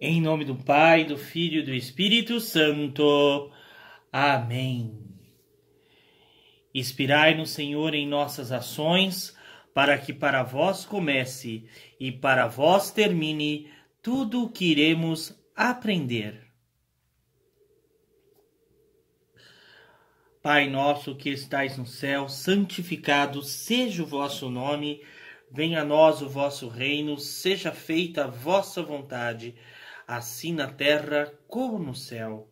Em nome do Pai, do Filho e do Espírito Santo. Amém. Inspirai no Senhor em nossas ações, para que para vós comece e para vós termine tudo o que iremos aprender. Pai nosso que estais no céu, santificado seja o vosso nome, venha a nós o vosso reino, seja feita a vossa vontade assim na terra como no céu.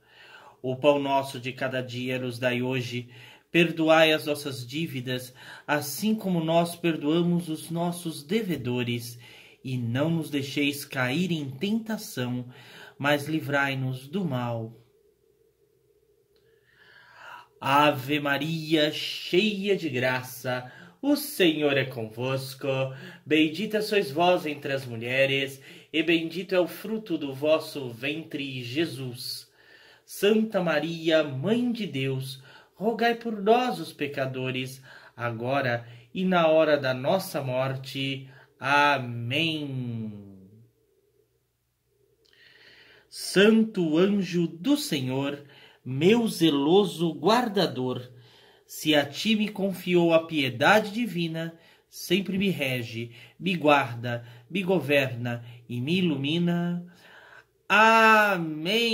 O pão nosso de cada dia nos dai hoje, perdoai as nossas dívidas, assim como nós perdoamos os nossos devedores, e não nos deixeis cair em tentação, mas livrai-nos do mal. Ave Maria, cheia de graça, o Senhor é convosco. Bendita sois vós entre as mulheres, e bendito é o fruto do vosso ventre, Jesus. Santa Maria, Mãe de Deus, rogai por nós, os pecadores, agora e na hora da nossa morte. Amém. Santo anjo do Senhor, meu zeloso guardador, se a ti me confiou a piedade divina, sempre me rege, me guarda, me governa e me ilumina. Amém.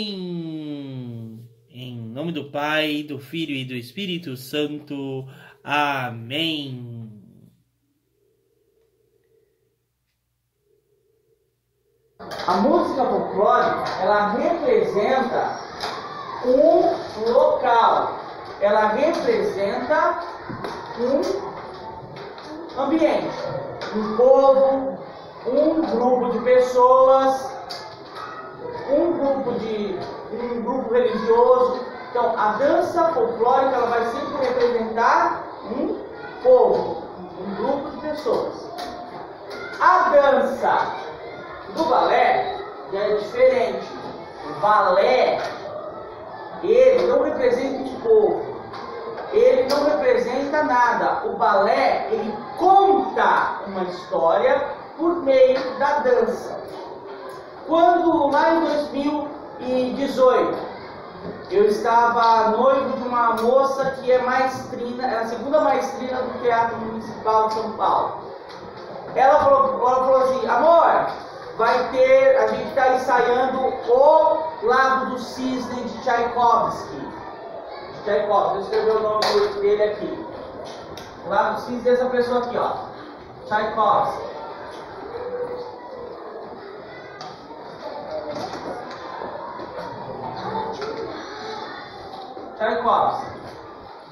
Em nome do Pai, do Filho e do Espírito Santo. Amém. A música folclórica, ela representa um local, ela representa um ambiente, um povo, um grupo de pessoas, um grupo de um grupo religioso. Então, a dança folclórica ela vai sempre representar um povo, um grupo de pessoas. A dança do balé já é diferente. O balé ele não representa o povo ele não representa nada. O balé, ele conta uma história por meio da dança. Quando lá em 2018 eu estava noivo de uma moça que é maestrina, é a segunda maestrina do Teatro Municipal de São Paulo. Ela falou, ela falou assim, amor, vai ter, a gente está ensaiando o Lago do Cisne de Tchaikovsky. Tchaikovsky, vou escrever o nome dele aqui. Lá no cis dessa pessoa aqui, ó. Tchaikovsky. Tchaikovsky.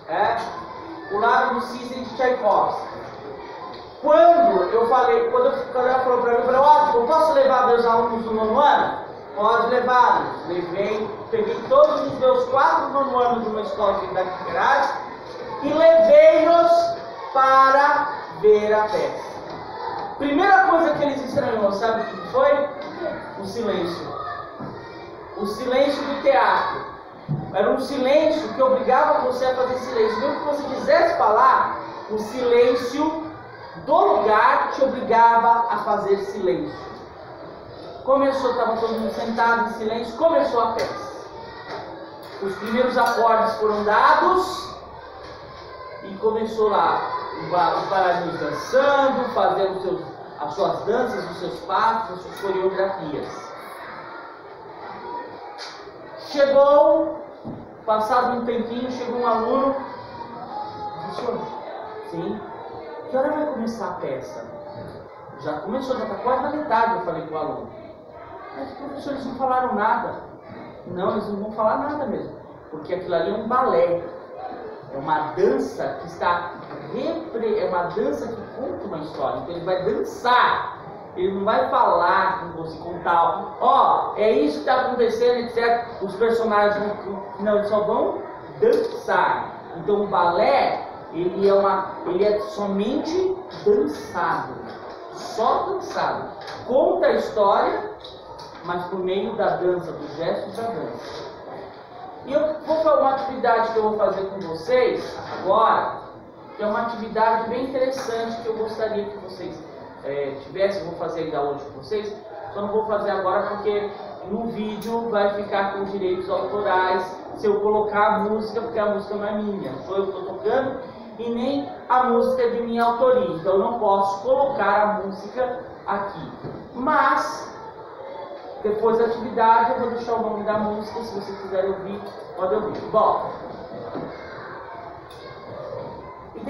É o lado do cisne de Tchaikovsky. Quando eu falei, quando, eu, quando ela falou para mim, eu falei, ótimo, posso levar meus alunos do nono ano? Pode levá-los. Levei, peguei todos os meus quatro nono anos de uma escola aqui da Queiraz e levei-os para ver a peça. Primeira coisa que eles estranhou, sabe o que foi? O silêncio. O silêncio do teatro. Era um silêncio que obrigava você a fazer silêncio. Mesmo que você quisesse falar, o silêncio do lugar te obrigava a fazer silêncio. Começou, estava todo mundo sentado em silêncio, começou a peça. Os primeiros acordes foram dados e começou lá os bailarins dançando, fazendo seus, as suas danças, os seus passos, as suas coreografias. Chegou, passado um tempinho, chegou um aluno, professor, sim, que hora vai começar a peça? Já começou, já está quase na metade, eu falei para o aluno. Mas os professores não falaram nada. Não, eles não vão falar nada mesmo. Porque aquilo ali é um balé. É uma dança que está repre... é uma dança que conta uma história. Então ele vai dançar. Ele não vai falar com você, contar, ó, oh, é isso que está acontecendo, etc. Os personagens não, eles só vão dançar. Então o balé, ele é, uma, ele é somente dançado. Só dançado. Conta a história mas por meio da dança, dos gestos da dança. E eu vou falar uma atividade que eu vou fazer com vocês agora, que é uma atividade bem interessante que eu gostaria que vocês é, tivessem, vou fazer ainda hoje com vocês, só não vou fazer agora porque no vídeo vai ficar com direitos autorais se eu colocar a música, porque a música não é minha, sou eu que estou tocando, e nem a música é de minha autoria. Então eu não posso colocar a música aqui. Mas, depois da atividade, eu vou deixar o nome da música, se você quiser ouvir, pode ouvir. Bom,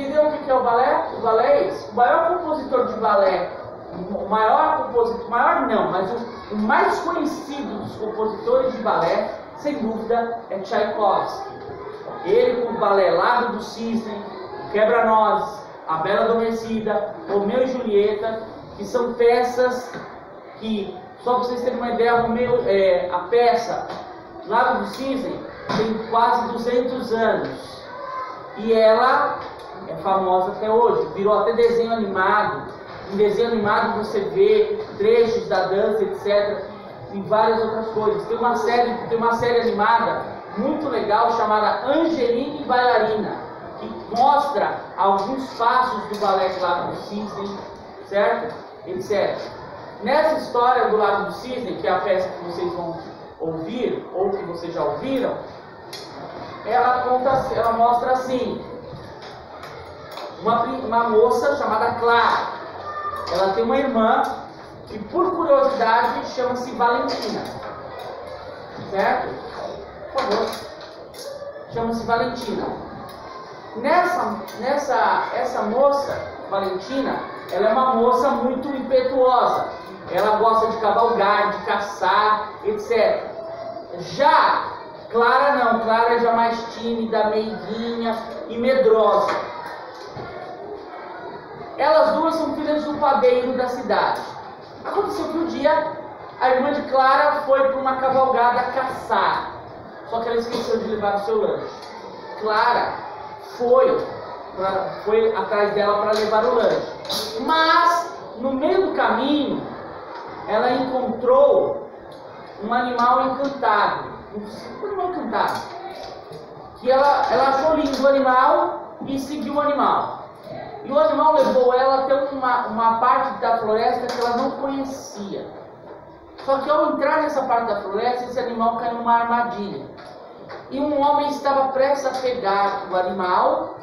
entendeu o que é o balé? O balé é isso. O maior compositor de balé o maior compositor, maior não, mas o, o, mais conhecido dos compositores de balé, sem dúvida, é Tchaikovsky. Ele com o balé Lago do Cisne, Quebra-Nozes, A Bela Adormecida, Romeu e Julieta, que são peças que, só para vocês terem uma ideia, Romeu, é, a peça Lago do Cisne tem quase 200 anos. E ela é famosa até hoje, virou até desenho animado em desenho animado você vê trechos da dança, etc. E várias outras coisas. Tem uma série, tem uma série animada muito legal chamada Angeline Bailarina, que mostra alguns passos do balé de Lago do Cisne, certo? Etc. Nessa história do Lago do Cisne, que é a peça que vocês vão ouvir, ou que vocês já ouviram, ela conta, ela mostra assim, uma, uma moça chamada Clara, ela tem uma irmã que, por curiosidade, chama-se Valentina. Certo? Por favor. Chama-se Valentina. Nessa, nessa, essa moça, Valentina, ela é uma moça muito impetuosa. Ela gosta de cavalgar, de caçar, etc. Já Clara não, Clara é já mais tímida, meiguinha e medrosa. Elas duas são filhas do padeiro da cidade. Aconteceu que um dia a irmã de Clara foi para uma cavalgada caçar. Só que ela esqueceu de levar o seu lanche. Clara foi, foi atrás dela para levar o lanche. Mas, no meio do caminho, ela encontrou um animal encantado. Um animal encantado. Que ela, ela achou lindo o animal e seguiu o animal. E o animal levou ela até uma, uma parte da floresta que ela não conhecia. Só que ao entrar nessa parte da floresta, esse animal caiu numa armadilha. E um homem estava prestes a pegar o animal,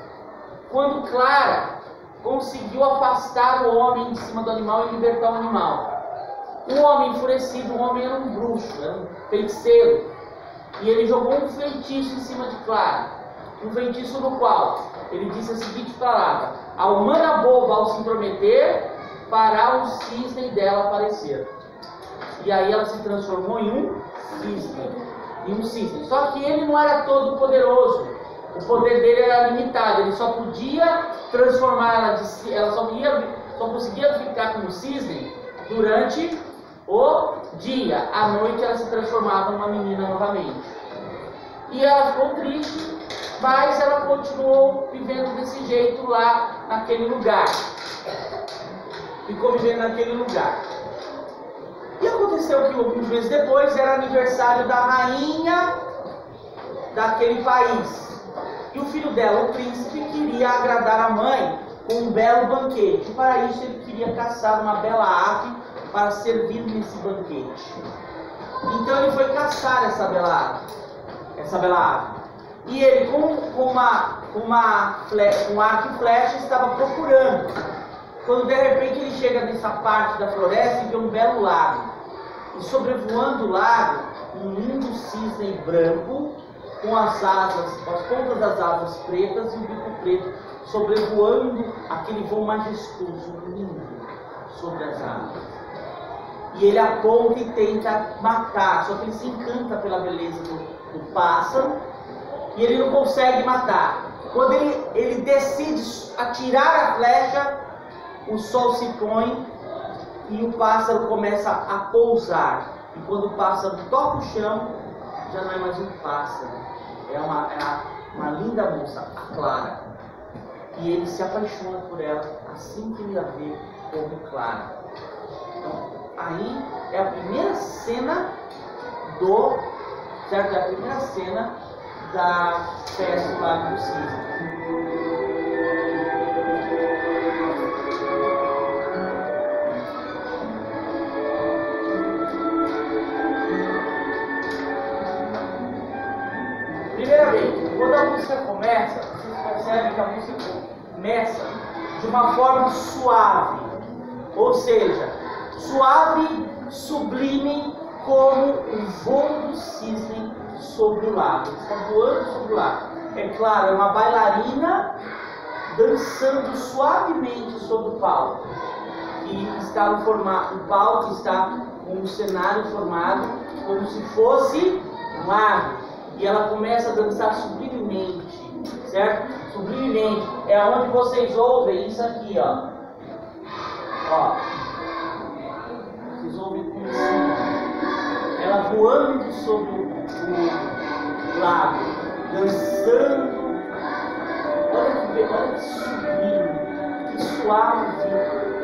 quando Clara conseguiu afastar o homem de cima do animal e libertar o animal. O homem enfurecido, o homem era um bruxo, era um feiticeiro. E ele jogou um feitiço em cima de Clara. Um feitiço no qual ele disse a seguinte palavra: A humana boba, ao se intrometer, fará um cisne dela aparecer. E aí ela se transformou em um cisne. Em um cisne. Só que ele não era todo poderoso. O poder dele era limitado. Ele só podia transformar ela de ela só, ia, só conseguia ficar como cisne durante o dia. À noite ela se transformava numa menina novamente. E ela ficou triste mas ela continuou vivendo desse jeito lá naquele lugar. Ficou vivendo naquele lugar. E aconteceu que alguns meses depois era aniversário da rainha daquele país. E o filho dela, o príncipe, queria agradar a mãe com um belo banquete. E para isso ele queria caçar uma bela ave para servir nesse banquete. Então ele foi caçar essa bela ave. Essa bela ave. E ele, com, com uma, uma flecha, um arco e flecha, estava procurando. Quando de repente ele chega nessa parte da floresta e vê um belo lago. E sobrevoando o lago, um lindo cisne branco, com as asas, as pontas das asas pretas e o bico preto, sobrevoando aquele voo majestoso, lindo, sobre as asas. E ele aponta e tenta matar, só que ele se encanta pela beleza do, do pássaro e ele não consegue matar. Quando ele, ele decide atirar a flecha, o sol se põe e o pássaro começa a pousar. E quando o pássaro toca o chão, já não é mais um pássaro, é uma, é uma linda moça, a Clara. E ele se apaixona por ela assim que ele a vê como Clara. Então, aí é a primeira cena do já que é a primeira cena da festa do Lago Cinza. Primeiramente, quando a música começa, vocês percebem que a música começa de uma forma suave, ou seja, suave, sublime como o voo do cisne sobre o lago. Está voando sobre o lago. É claro, é uma bailarina dançando suavemente sobre o palco. E está no formato, o palco está com um cenário formado como se fosse um lago. E ela começa a dançar sublimemente, certo? Sublimemente. É onde vocês ouvem isso aqui, ó. Ó. Ela voando sobre o lago, dançando. Olha que, olha que sublime, que suave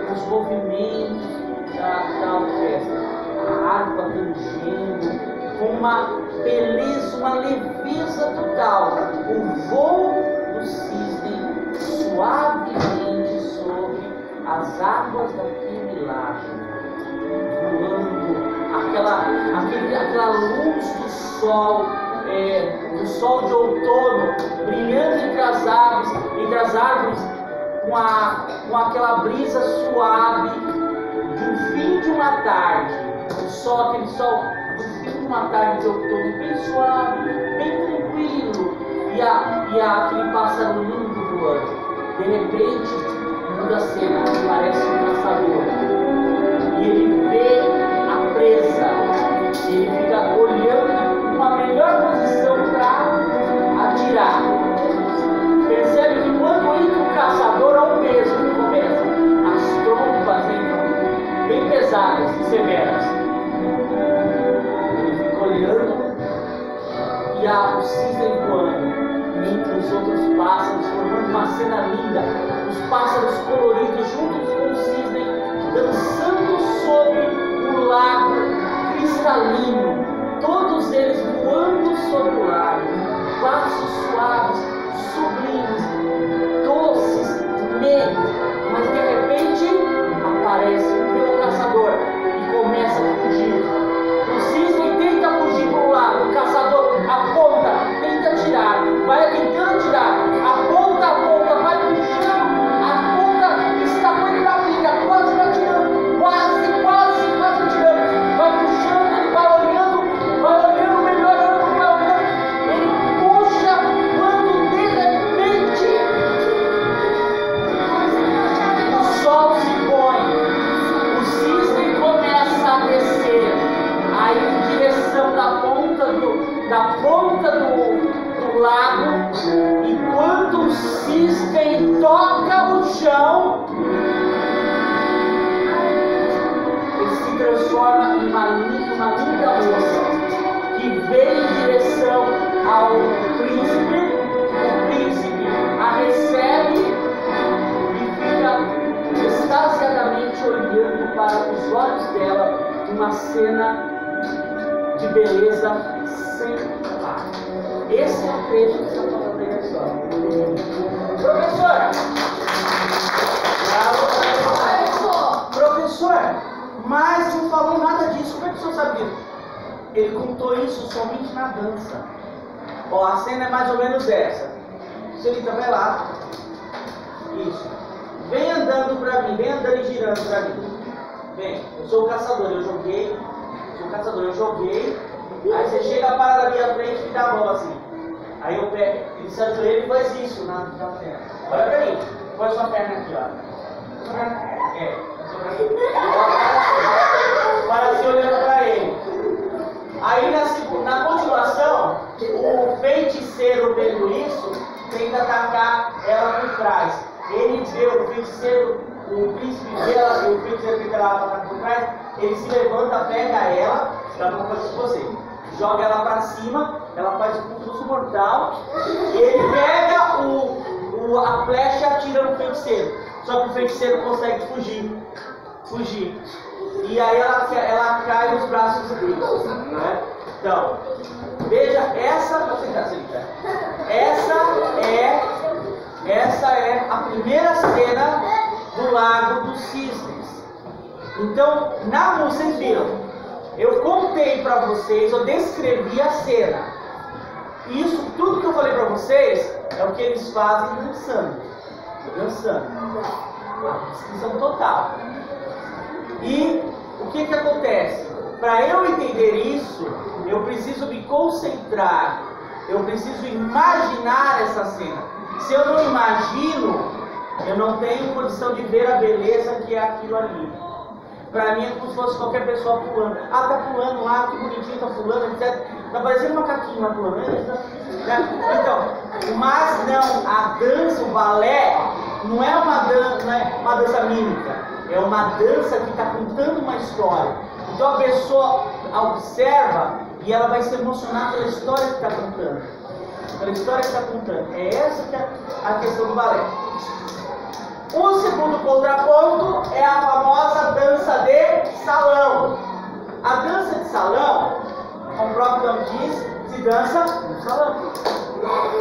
os movimentos da, da orquestra. A água tangendo, com uma beleza, uma leveza total. O voo do cisne suavemente sobre as águas daquele lago, aquela, aquele, aquela luz do sol, é, do sol de outono, brilhando entre as aves, entre as árvores, com, a, com aquela brisa suave de um fim de uma tarde, o sol, aquele sol do fim de uma tarde de outono, bem suave, bem tranquilo, e, a, e a, aquele pássaro lindo voando. De repente, muda a cena, parece um caçador. E ele vê a presa, e ele fica olhando uma melhor posição para atirar. Percebe que quando entra o caçador, é o mesmo começa. As trompas entram bem pesadas e severas. Ele fica olhando e a, cisne voando entre os outros pássaros, formando uma cena linda. Os pássaros coloridos juntos com o cisne, dançando sobre cristalino. Todos eles voando sobre o lago, passos suaves, sublimes, cena de beleza sem par. Esse é o trecho que está falando aí na história. Professor! Bravo, Professor, mas não falou nada disso. Como é que o senhor sabia? Ele contou isso somente na dança. Ó, a cena é mais ou menos essa. Senhorita, vai lá. Isso. Vem andando pra mim, vem andando e girando pra mim. Vem, eu sou o caçador, eu joguei. Sou o caçador, eu joguei. Aí você chega, para na minha frente e dá a mão assim. Aí eu pego, ele se ajoelha e faz isso na, na cena. Olha pra mim, põe sua perna aqui, ó. É, para se olhando pra ele. Aí na, na continuação, o feiticeiro vendo isso, tenta atacar ela por trás. Ele vê o feiticeiro, o príncipe vê ela, o feiticeiro tenta ela atacar por trás, ele se levanta, pega ela, pra não isso com você. Joga ela pra cima, ela faz um pulso mortal, ele pega o, o- a flecha atira no feiticeiro. Só que o feiticeiro consegue fugir. Fugir. E aí ela, ela cai nos braços dele. Né? Então, veja, essa. Você tá, Celita? Essa é. Essa é a primeira cena do Lago dos Cisnes. Então, na música, viram? Eu contei para vocês, eu descrevi a cena. Isso, tudo que eu falei para vocês, é o que eles fazem dançando. Dançando. A descrição total. E o que, que acontece? Para eu entender isso, eu preciso me concentrar, eu preciso imaginar essa cena. Se eu não imagino, eu não tenho condição de ver a beleza que é aquilo ali. Para mim é como se fosse qualquer pessoa pulando. Ah, tá pulando lá, que bonitinho, tá pulando, etc. Tá parecendo um macaquinho lá pulando. Né? Então, mas não, a dança, o balé, não é uma dança, não é uma dança mímica. É uma dança que está contando uma história. Então a pessoa observa e ela vai se emocionar pela história que está contando. Pela história que está contando. É essa que é a questão do balé. O segundo contraponto é a famosa dança de salão. A dança de salão, como o próprio nome diz, se dança no salão.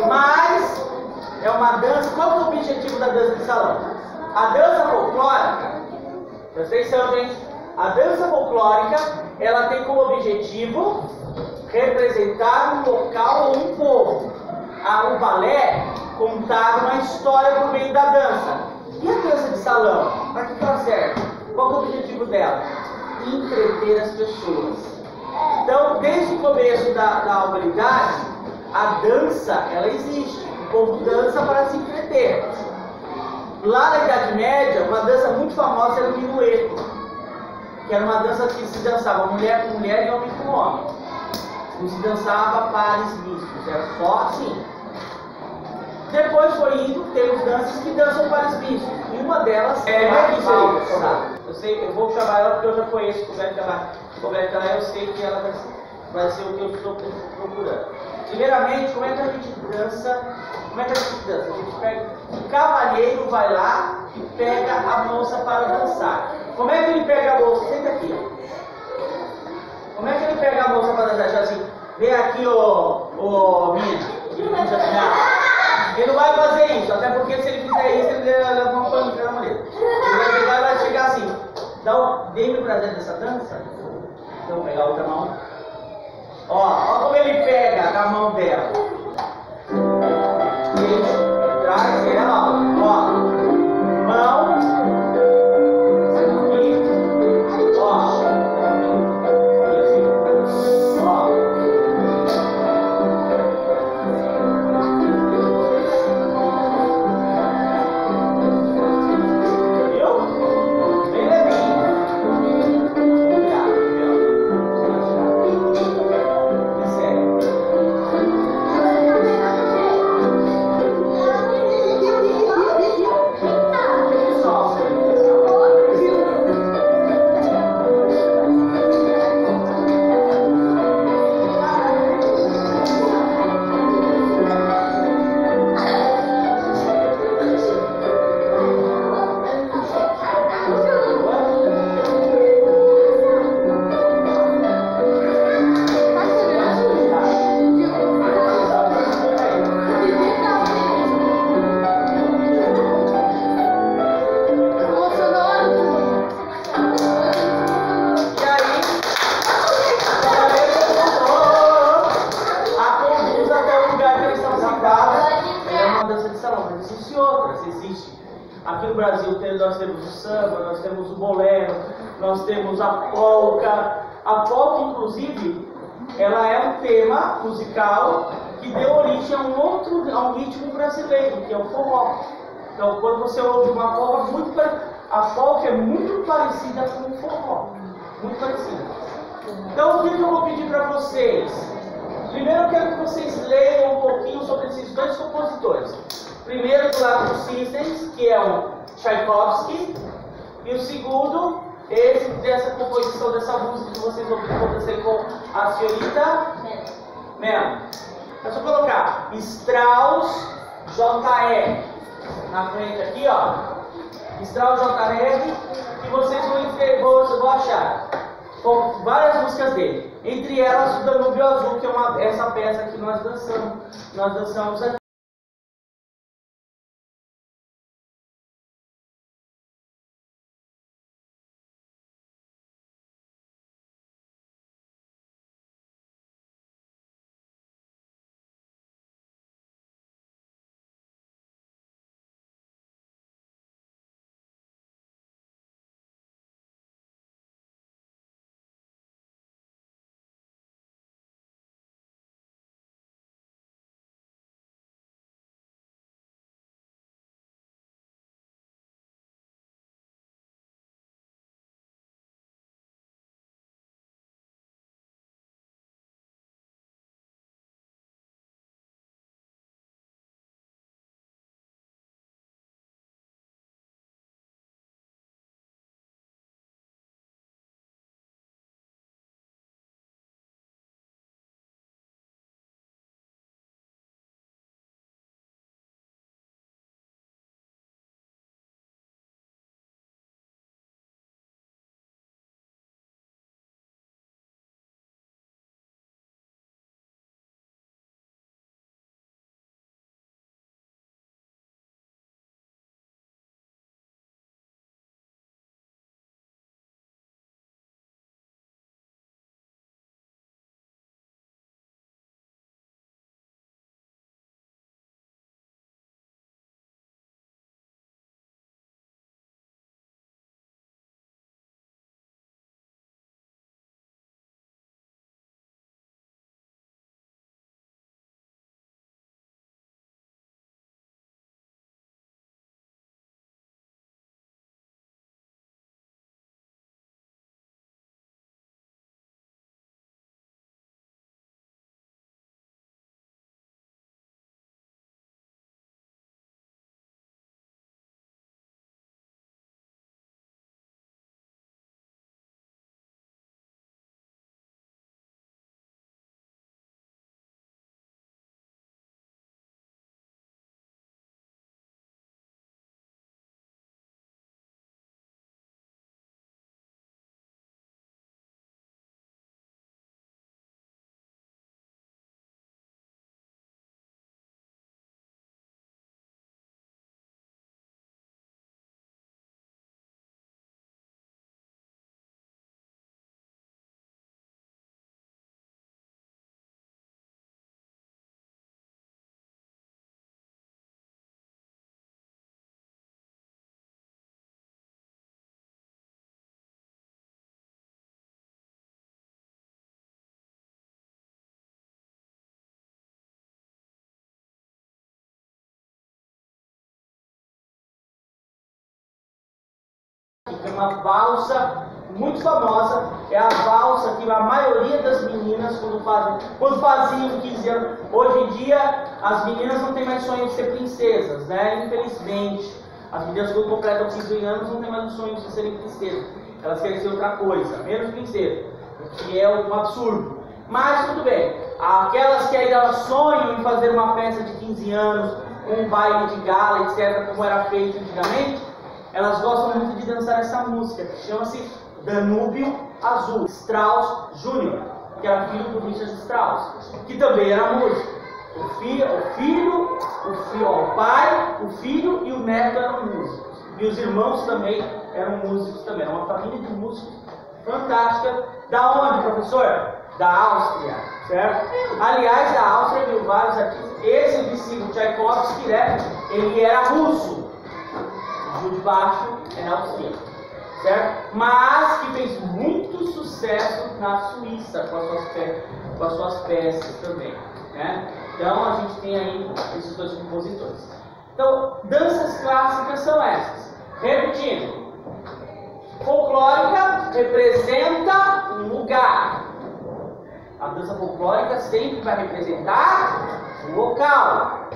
Mas é uma dança. Qual é o objetivo da dança de salão? A dança folclórica, presta atenção, gente. A dança folclórica, ela tem como objetivo representar um local ou um povo. O balé contar uma história por meio da dança. E a dança de salão? Para que ela serve? Qual é o objetivo dela? Entreter as pessoas. Então, desde o começo da, da humanidade, a dança, ela existe. O povo dança para se entreter. Lá na Idade Média, uma dança muito famosa era o minueto, que era uma dança que se dançava mulher com mulher e homem com homem. Não se dançava pares mistos, era só assim. Depois foi indo, temos danças que dançam pares mistos. E uma delas é, a valsa. Eu sei, eu vou chamar ela porque eu já conheço como é que ela, como é que ela é, eu sei que ela vai, vai ser o que eu estou procurando. Primeiramente, como é que a gente dança? Como é que a gente dança? A gente pega, o cavalheiro vai lá e pega a moça para dançar. Como é que ele pega a moça? Senta aqui, ó. Como é que ele pega a moça para dançar? Assim, vem aqui, ô, ô, mina. Ele não vai fazer isso, até porque se ele fizer isso, ele leva uma pânica na mulher. Ele vai vai chegar assim, dá o, dê-me o prazer dessa dança. Então, vou pegar a outra mão. Ó, ó como ele pega na mão dela. Ele traz ela, ó mão, no Brasil nós temos o samba, nós temos o bolero, nós temos a polca. A polca, inclusive, ela é um tema musical que deu origem a um outro, a um ritmo brasileiro, que é o forró. Então, quando você ouve uma polca, muito a polca é muito parecida com o forró, muito parecida. Então, o que, eu vou pedir para vocês? Primeiro, eu quero que vocês leiam um pouquinho sobre esses dois compositores. Primeiro, do lado do Cisnes, que é o Tchaikovsky, e o segundo, esse dessa composição dessa música que vocês vão acontecer com a senhorita Mel. É só colocar Strauss JR na frente aqui, ó. Strauss JR, que vocês vão, vão achar com várias músicas dele. Entre elas o Danúbio Azul, que é uma, essa peça que nós dançamos. Nós dançamos aqui. Uma valsa muito famosa, é a valsa que a maioria das meninas, quando, fazem, quando faziam 15 anos, hoje em dia as meninas não têm mais sonho de ser princesas, né? Infelizmente. As meninas quando completam 15 anos não têm mais o sonho de serem princesas. Elas querem ser outra coisa, menos princesa, o que é um absurdo. Mas tudo bem. Aquelas que ainda sonham em fazer uma festa de 15 anos, um baile de gala, etc., como era feito antigamente, elas gostam muito de dançar essa música, que chama-se Danúbio Azul, Strauss Jr., que era filho do Richard Strauss, que também era músico. O filho, o filho, o filho, ó, o pai, o filho e o neto eram músicos. E os irmãos também eram músicos também. Era uma família de músicos fantástica. Da onde, professor? Da Áustria, certo? Aliás, a Áustria viu vários artistas. Esse discípulo Tchaikovsky, né? Ele era russo. De baixo é austríaco certo? Mas que fez muito sucesso na Suíça com as suas, pe com as suas peças também, né? Então a gente tem aí esses dois compositores. Então, danças clássicas são essas. Repetindo. Folclórica representa um lugar. A dança folclórica sempre vai representar um local.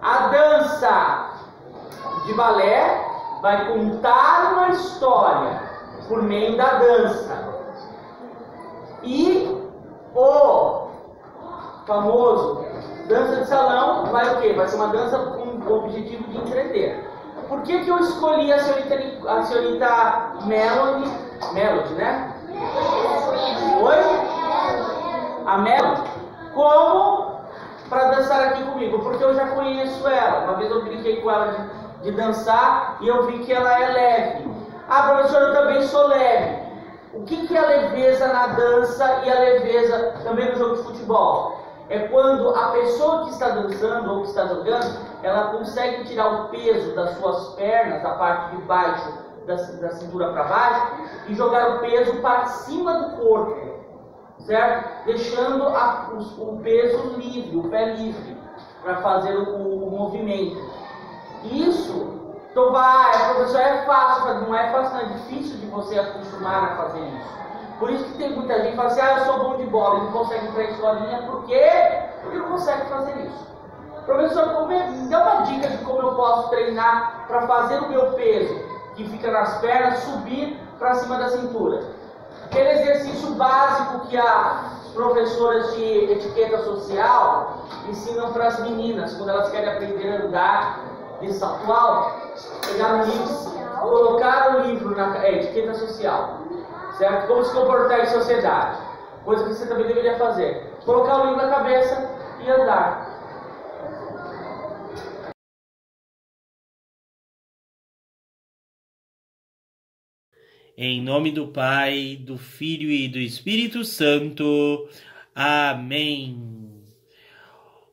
A dança de balé vai contar uma história por meio da dança. E o famoso dança de salão vai o quê? Vai ser uma dança com o objetivo de entreter. Por que, que eu escolhi a senhorita, a senhorita Melody, Melody, né? Oi? A Melody? Como para dançar aqui comigo? Porque eu já conheço ela. Uma vez eu brinquei com ela de de dançar e eu vi que ela é leve. Ah, professora, eu também sou leve. O que, que é a leveza na dança e a leveza também no jogo de futebol? É quando a pessoa que está dançando ou que está jogando, ela consegue tirar o peso das suas pernas, da parte de baixo, da, da cintura para baixo, e jogar o peso para cima do corpo, certo? Deixando a, o, o, peso livre, o pé livre, para fazer o, o movimento. Isso, então vai, professor, é fácil, não é fácil, não é difícil de você acostumar a fazer isso. Por isso que tem muita gente que fala assim, ah, eu sou bom de bola, e não consegue entrar em sua linha, por quê? Porque não consegue fazer isso. Professor, como é, dá uma dica de como eu posso treinar para fazer o meu peso, que fica nas pernas, subir para cima da cintura. Aquele exercício básico que as professoras de etiqueta social ensinam para as meninas, quando elas querem aprender a andar isso atual, pegar um livro, colocar o livro na é, etiqueta social, certo? Como se comportar em sociedade, coisa que você também deveria fazer. Colocar o livro na cabeça e andar. Em nome do Pai, do Filho e do Espírito Santo. Amém.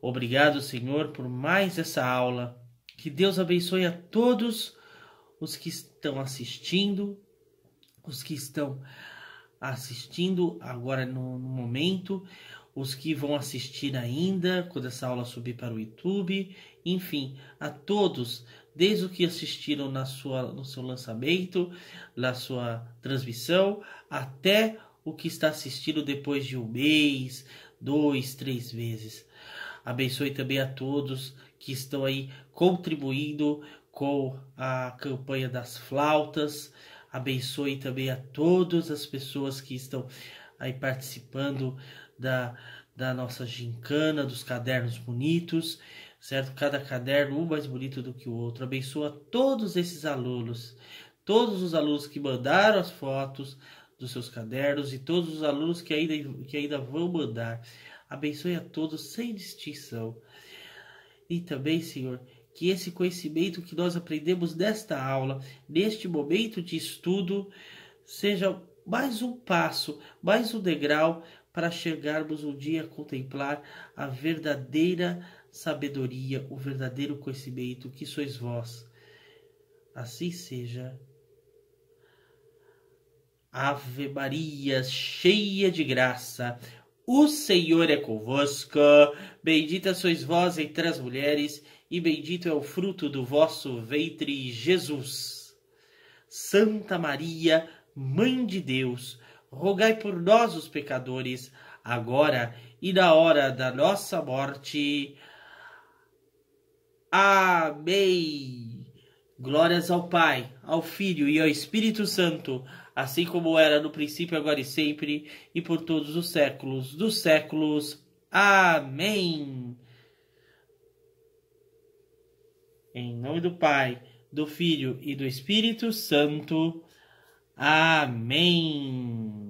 Obrigado, Senhor, por mais essa aula que Deus abençoe a todos os que estão assistindo, os que estão assistindo agora no, no, momento, os que vão assistir ainda quando essa aula subir para o YouTube, enfim, a todos, desde o que assistiram na sua, no seu lançamento, na sua transmissão, até o que está assistindo depois de um mês, dois, três meses. Abençoe também a todos que estão aí contribuindo com a campanha das flautas. Abençoe também a todas as pessoas que estão aí participando da, da nossa gincana, dos cadernos bonitos, certo? Cada caderno um mais bonito do que o outro. Abençoa todos esses alunos, todos os alunos que mandaram as fotos dos seus cadernos e todos os alunos que ainda, que ainda vão mandar. Abençoe a todos sem distinção. E também, Senhor, que esse conhecimento que nós aprendemos nesta aula, neste momento de estudo, seja mais um passo, mais um degrau para chegarmos um dia a contemplar a verdadeira sabedoria, o verdadeiro conhecimento que sois vós. Assim seja. Ave Maria, cheia de graça, o Senhor é convosco, bendita sois vós entre as mulheres, e bendito é o fruto do vosso ventre, Jesus. Santa Maria, Mãe de Deus, rogai por nós, os pecadores, agora e na hora da nossa morte. Amém. Glórias ao Pai, ao Filho e ao Espírito Santo, assim como era no princípio, agora e sempre, e por todos os séculos dos séculos. Amém. Em nome do Pai, do Filho e do Espírito Santo. Amém.